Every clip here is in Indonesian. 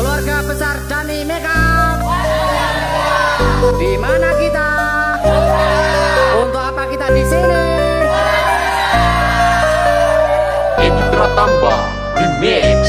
keluarga besar Dani Mega. Di mana kita? Untuk apa kita di sini? Indra Tambah Remix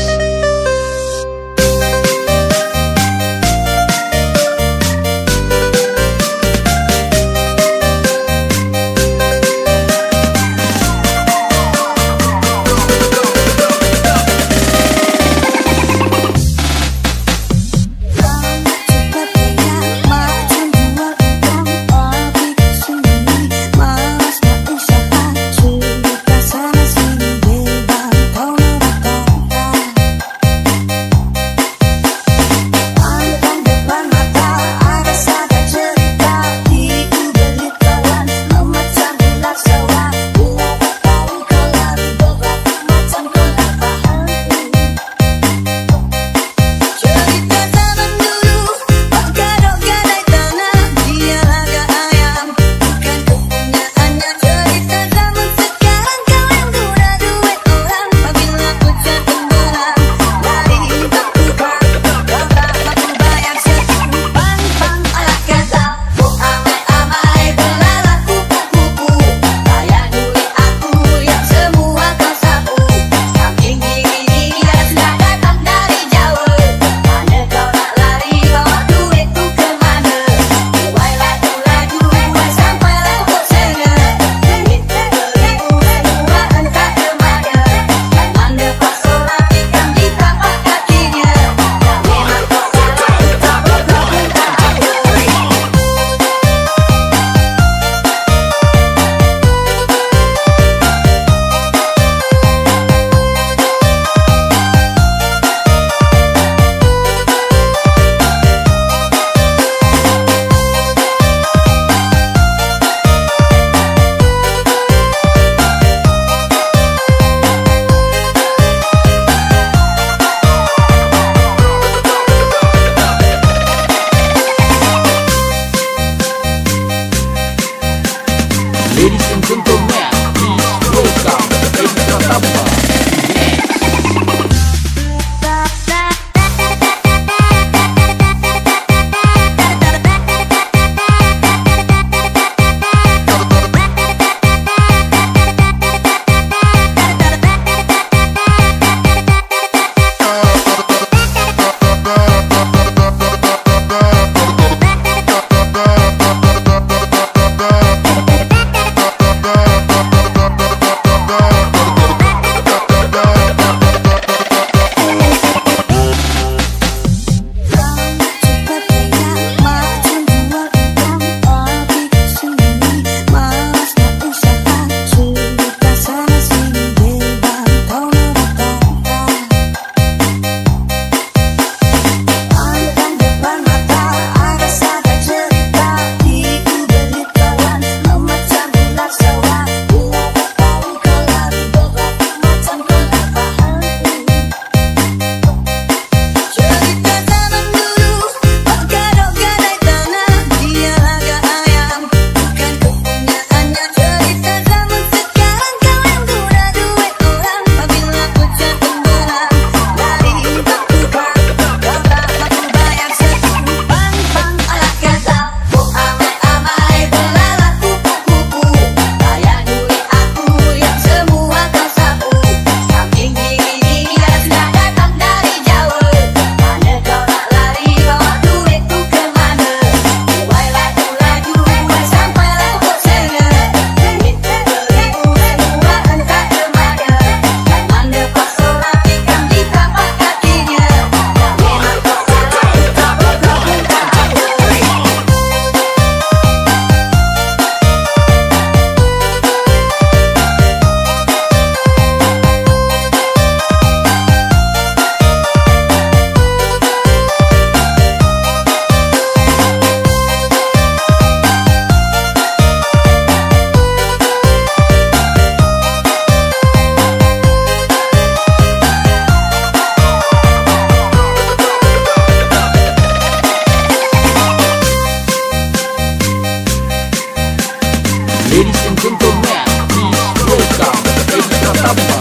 ナンバー